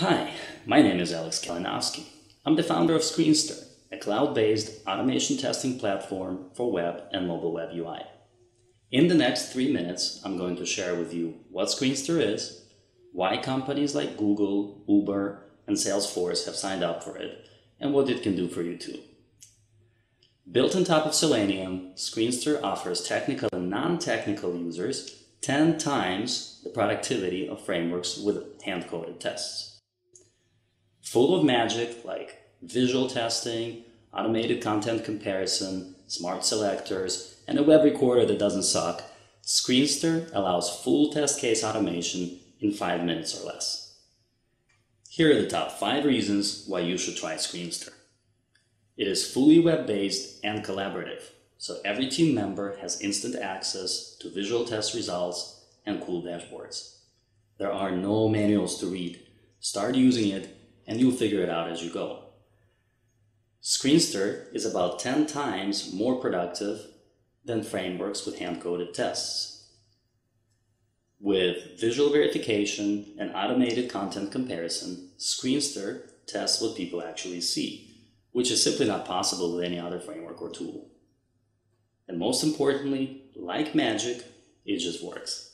Hi, my name is Alex Kalinowski. I'm the founder of Screenster, a cloud-based automation testing platform for web and mobile web UI. In the next three minutes, I'm going to share with you what Screenster is, why companies like Google, Uber, and Salesforce have signed up for it, and what it can do for you too. Built on top of Selenium, Screenster offers technical and non-technical users 10 times the productivity of frameworks with hand-coded tests. Full of magic like visual testing, automated content comparison, smart selectors, and a web recorder that doesn't suck, Screenster allows full test case automation in 5 minutes or less. Here are the top 5 reasons why you should try Screenster. It is fully web-based and collaborative, so every team member has instant access to visual test results and cool dashboards. There are no manuals to read. Start using it and you'll figure it out as you go. Screenster is about 10 times more productive than frameworks with hand-coded tests. With visual verification and automated content comparison, Screenster tests what people actually see which is simply not possible with any other framework or tool. And most importantly, like magic, it just works.